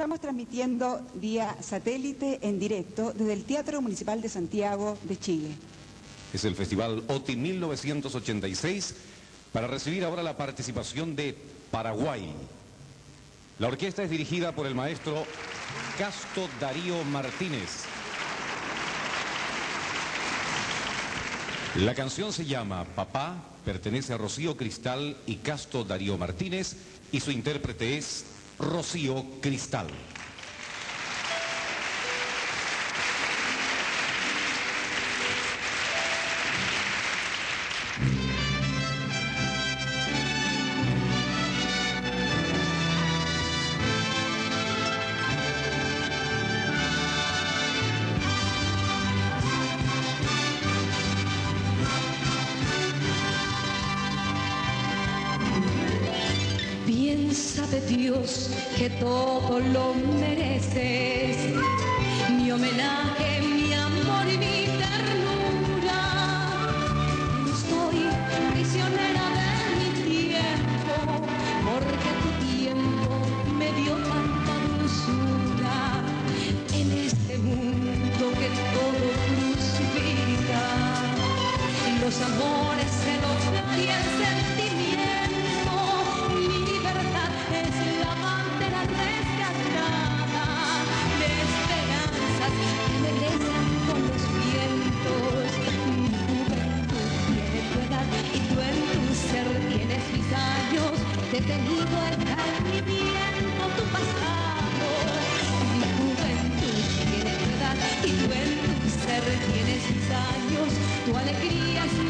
Estamos transmitiendo vía satélite en directo desde el Teatro Municipal de Santiago de Chile. Es el Festival OTI 1986 para recibir ahora la participación de Paraguay. La orquesta es dirigida por el maestro Casto Darío Martínez. La canción se llama Papá, pertenece a Rocío Cristal y Casto Darío Martínez y su intérprete es Rocío Cristal. Sabe Dios que todo lo mereces. Mi homenaje, mi amor y mi ternura. No estoy prisionera de mi tiempo, porque tu tiempo me dio tanta dulzura en este mundo que todo crucifica. Los amores se los piensan detenido el viento tu pasado. Mi juventud tiene tu edad y tú en tu ser tienes años. Tu alegría es mi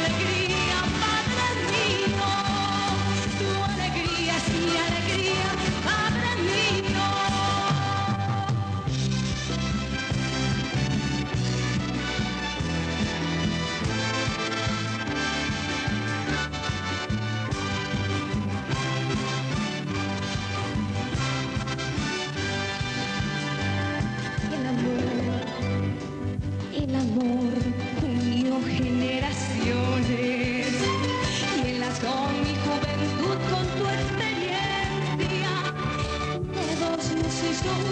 Todos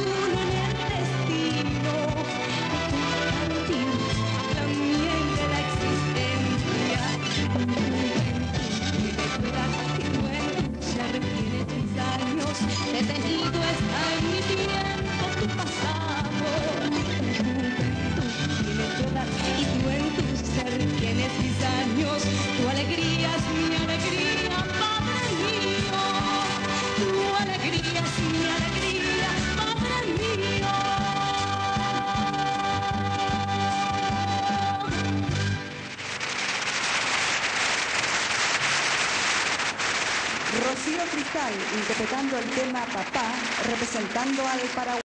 nos Rocío Cristal interpretando el tema Papá, representando al Paraguay.